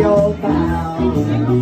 your bow.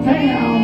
down.